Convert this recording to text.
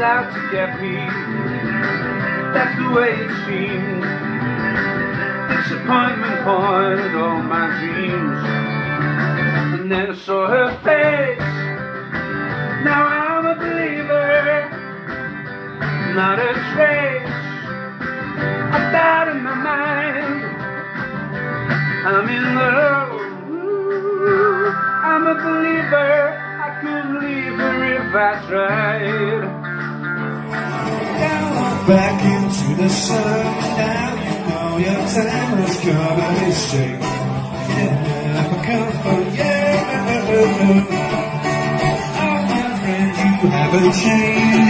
out to get me That's the way it seems Disappointment poisoned all my dreams And then I saw her face Now believer Not a trace of doubt in my mind I'm in love. I'm a believer. I could leave her if I tried. Now I'm Back into the sun now you know your time has come and it's shake. Yeah, I'm a comfort, yeah. Oh, my friend, you haven't changed.